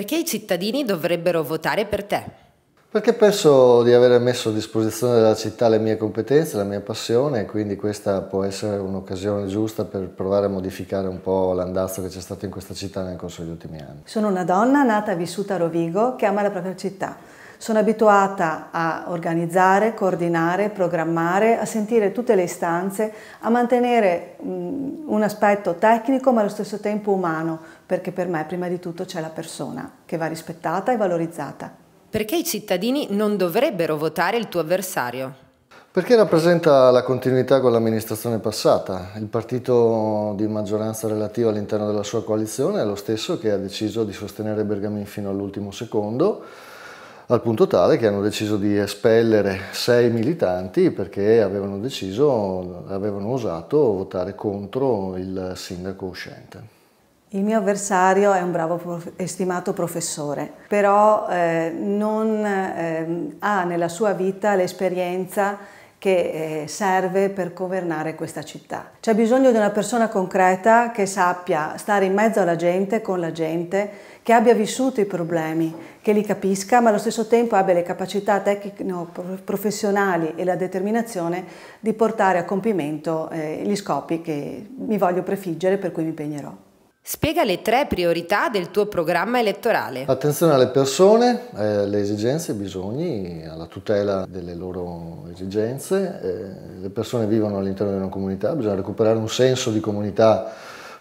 Perché i cittadini dovrebbero votare per te? Perché penso di aver messo a disposizione della città le mie competenze, la mia passione e quindi questa può essere un'occasione giusta per provare a modificare un po' l'andazzo che c'è stato in questa città nel corso degli ultimi anni. Sono una donna nata e vissuta a Rovigo che ama la propria città. Sono abituata a organizzare, coordinare, programmare, a sentire tutte le istanze, a mantenere un aspetto tecnico ma allo stesso tempo umano, perché per me prima di tutto c'è la persona che va rispettata e valorizzata. Perché i cittadini non dovrebbero votare il tuo avversario? Perché rappresenta la continuità con l'amministrazione passata. Il partito di maggioranza relativa all'interno della sua coalizione è lo stesso che ha deciso di sostenere Bergamin fino all'ultimo secondo, al punto tale che hanno deciso di espellere sei militanti perché avevano deciso, avevano osato votare contro il sindaco uscente. Il mio avversario è un bravo e stimato professore, però eh, non eh, ha nella sua vita l'esperienza che eh, serve per governare questa città. C'è bisogno di una persona concreta che sappia stare in mezzo alla gente, con la gente, che abbia vissuto i problemi, che li capisca, ma allo stesso tempo abbia le capacità tecnico-professionali e la determinazione di portare a compimento eh, gli scopi che mi voglio prefiggere per cui mi impegnerò. Spiega le tre priorità del tuo programma elettorale. Attenzione alle persone, alle esigenze, ai bisogni, alla tutela delle loro esigenze. Eh, le persone vivono all'interno di una comunità, bisogna recuperare un senso di comunità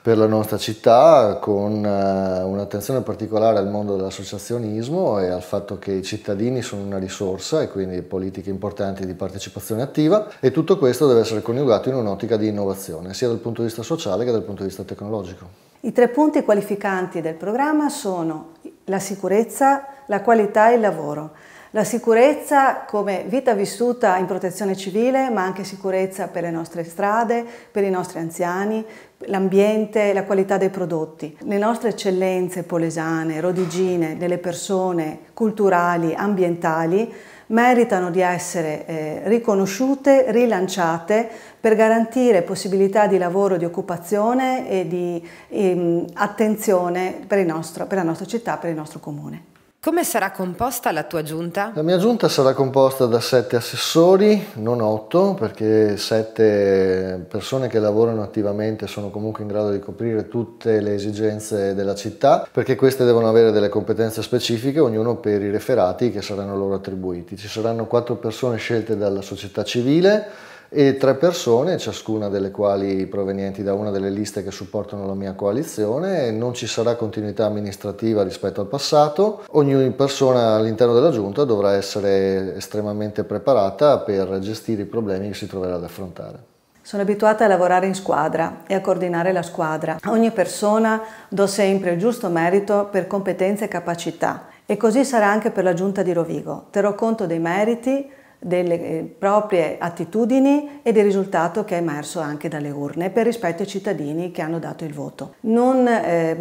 per la nostra città con eh, un'attenzione particolare al mondo dell'associazionismo e al fatto che i cittadini sono una risorsa e quindi politiche importanti di partecipazione attiva e tutto questo deve essere coniugato in un'ottica di innovazione sia dal punto di vista sociale che dal punto di vista tecnologico. I tre punti qualificanti del programma sono la sicurezza, la qualità e il lavoro. La sicurezza come vita vissuta in protezione civile, ma anche sicurezza per le nostre strade, per i nostri anziani, l'ambiente, la qualità dei prodotti. Le nostre eccellenze polesane, rodigine, delle persone culturali, ambientali, meritano di essere eh, riconosciute, rilanciate per garantire possibilità di lavoro, di occupazione e di ehm, attenzione per, nostro, per la nostra città, per il nostro comune. Come sarà composta la tua giunta? La mia giunta sarà composta da sette assessori, non otto, perché sette persone che lavorano attivamente sono comunque in grado di coprire tutte le esigenze della città, perché queste devono avere delle competenze specifiche, ognuno per i referati che saranno loro attribuiti. Ci saranno quattro persone scelte dalla società civile, e tre persone, ciascuna delle quali provenienti da una delle liste che supportano la mia coalizione. Non ci sarà continuità amministrativa rispetto al passato. Ogni persona all'interno della giunta dovrà essere estremamente preparata per gestire i problemi che si troverà ad affrontare. Sono abituata a lavorare in squadra e a coordinare la squadra. Ogni persona do sempre il giusto merito per competenze e capacità. E così sarà anche per la giunta di Rovigo. Terrò conto dei meriti, delle eh, proprie attitudini e del risultato che è emerso anche dalle urne per rispetto ai cittadini che hanno dato il voto. Non eh,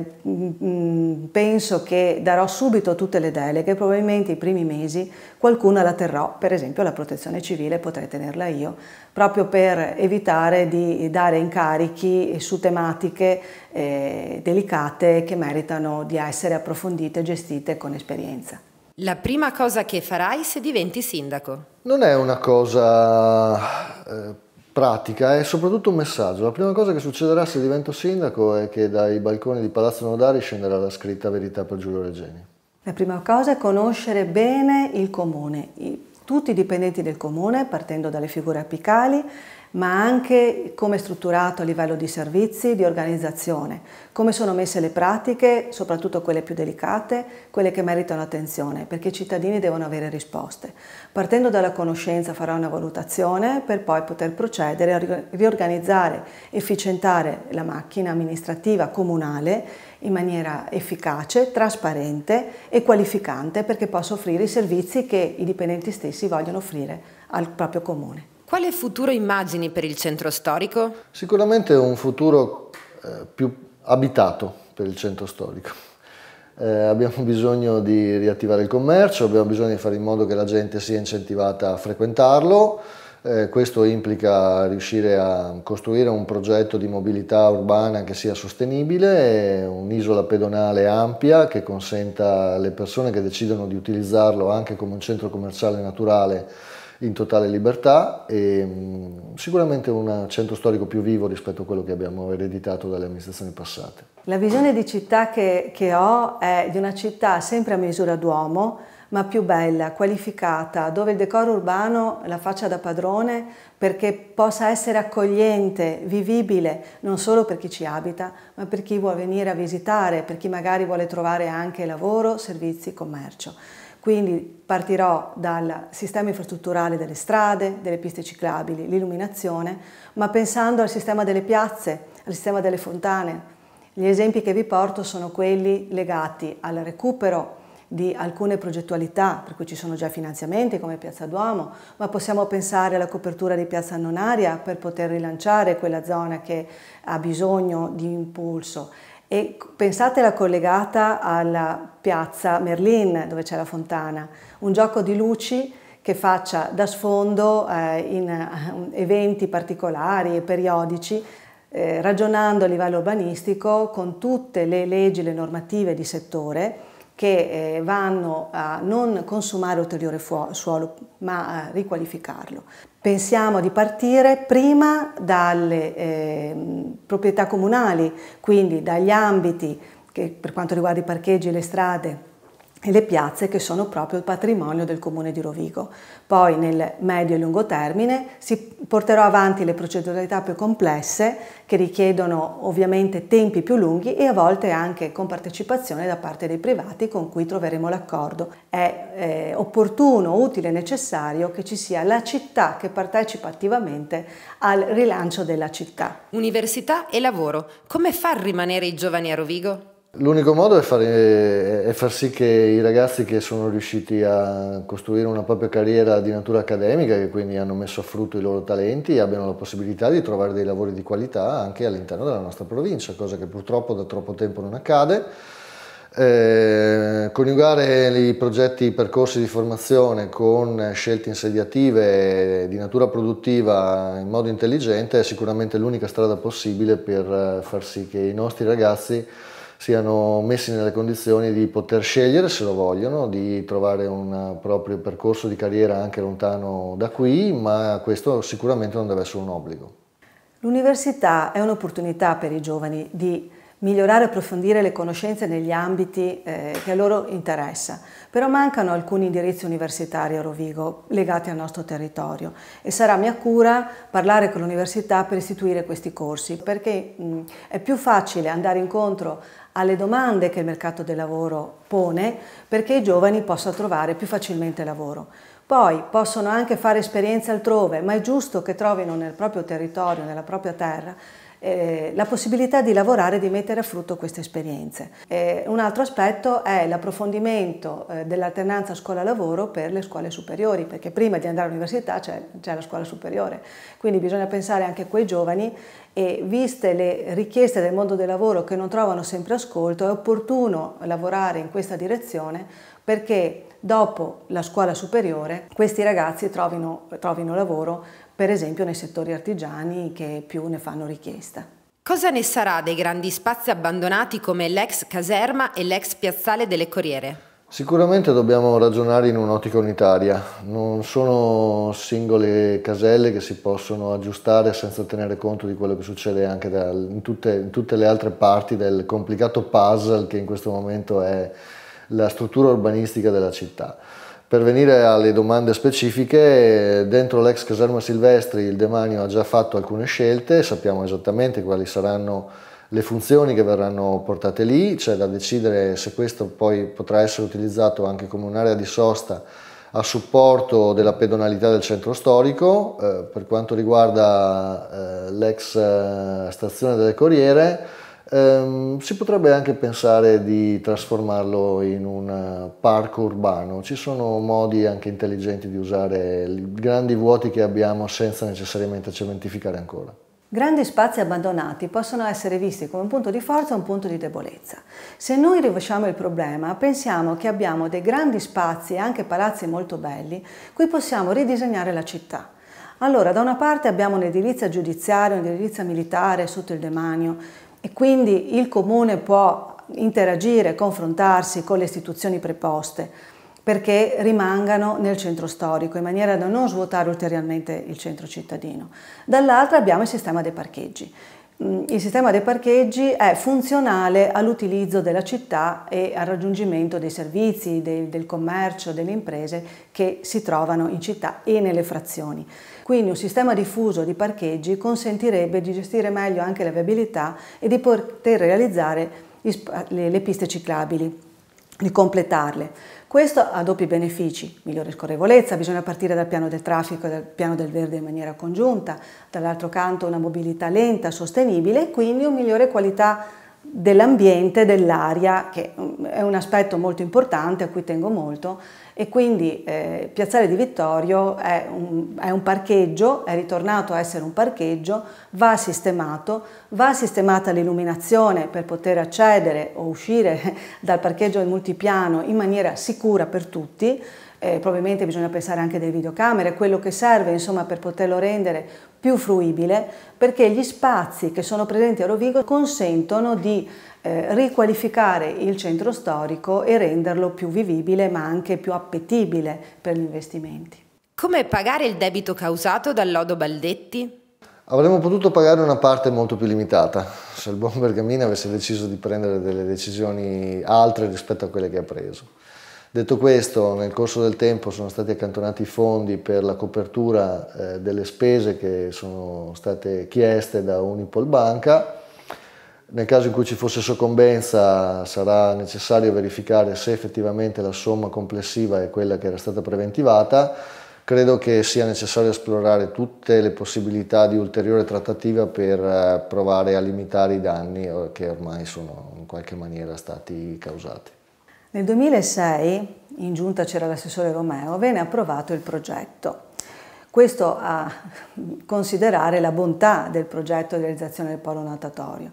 penso che darò subito tutte le deleghe, probabilmente i primi mesi qualcuna la terrò, per esempio la protezione civile potrei tenerla io, proprio per evitare di dare incarichi su tematiche eh, delicate che meritano di essere approfondite e gestite con esperienza. La prima cosa che farai se diventi sindaco? Non è una cosa eh, pratica, è soprattutto un messaggio. La prima cosa che succederà se divento sindaco è che dai balconi di Palazzo Nodari scenderà la scritta verità per Giulio Regeni. La prima cosa è conoscere bene il comune, tutti i dipendenti del comune, partendo dalle figure apicali, ma anche come è strutturato a livello di servizi, di organizzazione, come sono messe le pratiche, soprattutto quelle più delicate, quelle che meritano attenzione, perché i cittadini devono avere risposte. Partendo dalla conoscenza farà una valutazione per poi poter procedere a riorganizzare, efficientare la macchina amministrativa comunale in maniera efficace, trasparente e qualificante perché possa offrire i servizi che i dipendenti stessi vogliono offrire al proprio comune. Quale futuro immagini per il centro storico? Sicuramente un futuro eh, più abitato per il centro storico. Eh, abbiamo bisogno di riattivare il commercio, abbiamo bisogno di fare in modo che la gente sia incentivata a frequentarlo Eh, questo implica riuscire a costruire un progetto di mobilità urbana che sia sostenibile, un'isola pedonale ampia che consenta alle persone che decidono di utilizzarlo anche come un centro commerciale naturale in totale libertà e mh, sicuramente un centro storico più vivo rispetto a quello che abbiamo ereditato dalle amministrazioni passate. La visione di città che, che ho è di una città sempre a misura d'uomo, ma più bella, qualificata, dove il decoro urbano la faccia da padrone perché possa essere accogliente, vivibile, non solo per chi ci abita, ma per chi vuole venire a visitare, per chi magari vuole trovare anche lavoro, servizi, commercio. Quindi partirò dal sistema infrastrutturale delle strade, delle piste ciclabili, l'illuminazione, ma pensando al sistema delle piazze, al sistema delle fontane. Gli esempi che vi porto sono quelli legati al recupero di alcune progettualità, per cui ci sono già finanziamenti come Piazza Duomo, ma possiamo pensare alla copertura di Piazza Annonaria per poter rilanciare quella zona che ha bisogno di impulso. E pensatela collegata alla piazza Merlin dove c'è la fontana, un gioco di luci che faccia da sfondo eh, in eh, eventi particolari e periodici eh, ragionando a livello urbanistico con tutte le leggi, le normative di settore che eh, vanno a non consumare ulteriore suolo ma a riqualificarlo. Pensiamo di partire prima dalle eh, proprietà comunali, quindi dagli ambiti che per quanto riguarda i parcheggi e le strade e le piazze che sono proprio il patrimonio del comune di Rovigo. Poi nel medio e lungo termine si porterò avanti le proceduralità più complesse che richiedono ovviamente tempi più lunghi e a volte anche con partecipazione da parte dei privati con cui troveremo l'accordo. È eh, opportuno, utile e necessario che ci sia la città che partecipa attivamente al rilancio della città. Università e lavoro. Come far rimanere i giovani a Rovigo? L'unico modo è, fare, è, far sì che i ragazzi che sono riusciti a costruire una propria carriera di natura accademica, che quindi hanno messo a frutto i loro talenti, abbiano la possibilità di trovare dei lavori di qualità anche all'interno della nostra provincia, cosa che purtroppo da troppo tempo non accade. Eh, coniugare i progetti, i percorsi di formazione con scelte insediative di natura produttiva in modo intelligente è sicuramente l'unica strada possibile per far sì che i nostri ragazzi siano messi nelle condizioni di poter scegliere se lo vogliono, di trovare un proprio percorso di carriera anche lontano da qui, ma questo sicuramente non deve essere un obbligo. L'università è un'opportunità per i giovani di migliorare e approfondire le conoscenze negli ambiti eh, che a loro interessa, però mancano alcuni indirizzi universitari a Rovigo legati al nostro territorio e sarà mia cura parlare con l'università per istituire questi corsi perché mh, è più facile andare incontro alle domande che il mercato del lavoro pone perché i giovani possano trovare più facilmente lavoro. Poi possono anche fare esperienze altrove, ma è giusto che trovino nel proprio territorio, nella propria terra, eh, la possibilità di lavorare e di mettere a frutto queste esperienze. Eh, un altro aspetto è l'approfondimento eh, dell'alternanza scuola-lavoro per le scuole superiori, perché prima di andare all'università c'è, la scuola superiore, quindi bisogna pensare anche a quei giovani e viste le richieste del mondo del lavoro che non trovano sempre ascolto, è opportuno lavorare in questa direzione perché dopo la scuola superiore questi ragazzi trovino, trovino lavoro per esempio nei settori artigiani che più ne fanno richiesta. Cosa ne sarà dei grandi spazi abbandonati come l'ex caserma e l'ex piazzale delle Corriere? Sicuramente dobbiamo ragionare in un'ottica unitaria, non sono singole caselle che si possono aggiustare senza tenere conto di quello che succede anche in, tutte, in tutte le altre parti del complicato puzzle che in questo momento è la struttura urbanistica della città. Per venire alle domande specifiche, dentro l'ex caserma Silvestri il Demanio ha già fatto alcune scelte, sappiamo esattamente quali saranno le funzioni che verranno portate lì, c'è da decidere se questo poi potrà essere utilizzato anche come un'area di sosta a supporto della pedonalità del centro storico. Eh, per quanto riguarda eh, l'ex eh, stazione delle Corriere, Um, si potrebbe anche pensare di trasformarlo in un eh, parco urbano, ci sono modi anche intelligenti di usare i grandi vuoti che abbiamo senza necessariamente cementificare ancora. Grandi spazi abbandonati possono essere visti come un punto di forza o un punto di debolezza. Se noi rivolgiamo il problema, pensiamo che abbiamo dei grandi spazi e anche palazzi molto belli, cui possiamo ridisegnare la città. Allora, da una parte abbiamo un'edilizia giudiziaria, un'edilizia militare sotto il demanio e quindi il comune può interagire, confrontarsi con le istituzioni preposte perché rimangano nel centro storico in maniera da non svuotare ulteriormente il centro cittadino. Dall'altra abbiamo il sistema dei parcheggi. Mm, il sistema dei parcheggi è funzionale all'utilizzo della città e al raggiungimento dei servizi, del, del commercio, delle imprese che si trovano in città e nelle frazioni. Quindi un sistema diffuso di parcheggi consentirebbe di gestire meglio anche la viabilità e di poter realizzare le, piste ciclabili, di completarle. Questo ha doppi benefici, migliore scorrevolezza, bisogna partire dal piano del traffico e dal piano del verde in maniera congiunta, dall'altro canto una mobilità lenta, sostenibile e quindi una migliore qualità dell'ambiente, dell'aria, che mm, è un aspetto molto importante a cui tengo molto e quindi eh, Piazzale di Vittorio è un, è un, parcheggio, è ritornato a essere un parcheggio, va sistemato, va sistemata l'illuminazione per poter accedere o uscire dal parcheggio del multipiano in maniera sicura per tutti, eh, probabilmente bisogna pensare anche delle videocamere, quello che serve insomma per poterlo rendere più fruibile, perché gli spazi che sono presenti a Rovigo consentono di eh, riqualificare il centro storico e renderlo più vivibile ma anche più appetibile per gli investimenti. Come pagare il debito causato dal lodo Baldetti? Avremmo potuto pagare una parte molto più limitata se il buon Bergamini avesse deciso di prendere delle decisioni altre rispetto a quelle che ha preso. Detto questo, nel corso del tempo sono stati accantonati fondi per la copertura eh, delle spese che sono state chieste da Unipol Banca nel caso in cui ci fosse soccombenza sarà necessario verificare se effettivamente la somma complessiva è quella che era stata preventivata. Credo che sia necessario esplorare tutte le possibilità di ulteriore trattativa per eh, provare a limitare i danni eh, che ormai sono in qualche maniera stati causati. Nel 2006, in giunta c'era l'assessore Romeo, venne approvato il progetto. Questo a considerare la bontà del progetto di realizzazione del polo natatorio.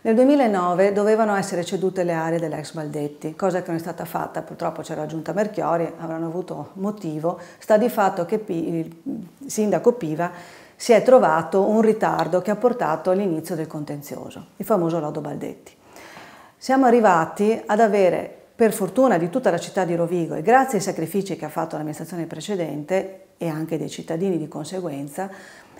Nel 2009 dovevano essere cedute le aree dell'ex Baldetti, cosa che non è stata fatta, purtroppo c'era la giunta Merchiori, avranno avuto motivo, sta di fatto che il sindaco Piva si è trovato un ritardo che ha portato all'inizio del contenzioso, il famoso lodo Baldetti. Siamo arrivati ad avere, per fortuna di tutta la città di Rovigo e grazie ai sacrifici che ha fatto l'amministrazione precedente e anche dei cittadini di conseguenza,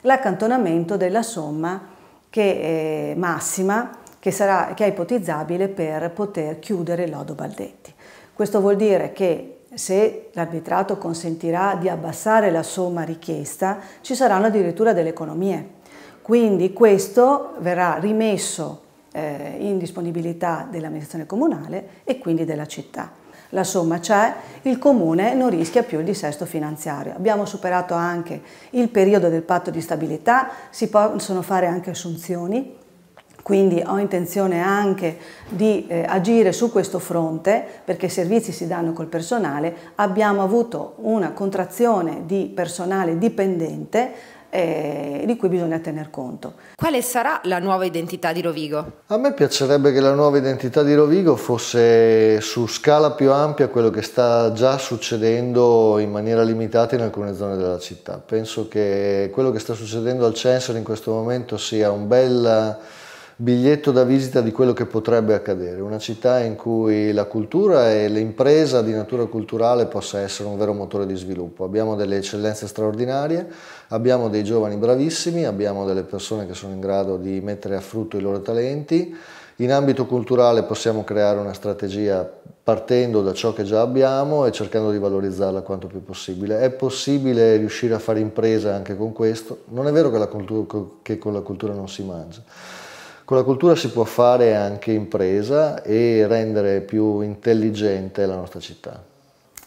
l'accantonamento della somma che massima che, sarà, che è ipotizzabile per poter chiudere lodo Baldetti. Questo vuol dire che se l'arbitrato consentirà di abbassare la somma richiesta, ci saranno addirittura delle economie. Quindi questo verrà rimesso eh, in disponibilità dell'amministrazione comunale e quindi della città. La somma c'è, il comune non rischia più il dissesto finanziario. Abbiamo superato anche il periodo del patto di stabilità, si possono fare anche assunzioni quindi ho intenzione anche di eh, agire su questo fronte perché i servizi si danno col personale. Abbiamo avuto una contrazione di personale dipendente eh, di cui bisogna tener conto. Quale sarà la nuova identità di Rovigo? A me piacerebbe che la nuova identità di Rovigo fosse su scala più ampia quello che sta già succedendo in maniera limitata in alcune zone della città. Penso che quello che sta succedendo al Censor in questo momento sia un bel biglietto da visita di quello che potrebbe accadere, una città in cui la cultura e l'impresa di natura culturale possa essere un vero motore di sviluppo. Abbiamo delle eccellenze straordinarie, abbiamo dei giovani bravissimi, abbiamo delle persone che sono in grado di mettere a frutto i loro talenti, in ambito culturale possiamo creare una strategia partendo da ciò che già abbiamo e cercando di valorizzarla quanto più possibile. È possibile riuscire a fare impresa anche con questo? Non è vero che, cultura, che con la cultura non si mangia. Con la cultura si può fare anche impresa e rendere più intelligente la nostra città.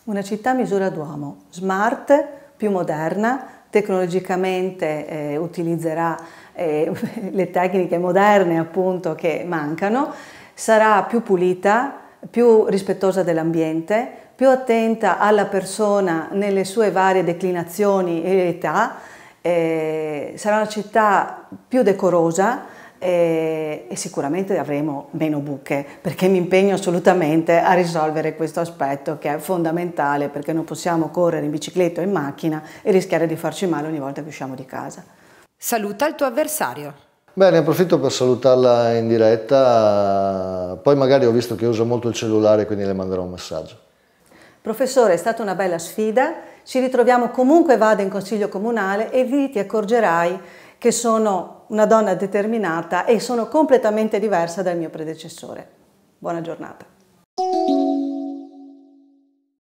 Una città a misura d'uomo, smart, più moderna, tecnologicamente eh, utilizzerà eh, le tecniche moderne appunto che mancano, sarà più pulita, più rispettosa dell'ambiente, più attenta alla persona nelle sue varie declinazioni e età, eh, sarà una città più decorosa, e, e, sicuramente avremo meno buche perché mi impegno assolutamente a risolvere questo aspetto che è fondamentale perché non possiamo correre in bicicletta o in macchina e rischiare di farci male ogni volta che usciamo di casa. Saluta il tuo avversario. Beh, ne approfitto per salutarla in diretta, poi magari ho visto che usa molto il cellulare quindi le manderò un messaggio. Professore, è stata una bella sfida, ci ritroviamo comunque vada in consiglio comunale e lì ti accorgerai che sono una donna determinata e sono completamente diversa dal mio predecessore. Buona giornata.